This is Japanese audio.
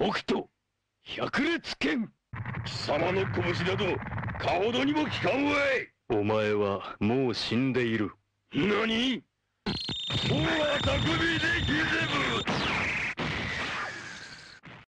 北斗百裂拳貴様の拳だとかほどにも効かんわい。お前はもう死んでいる。何？うは匠でひでき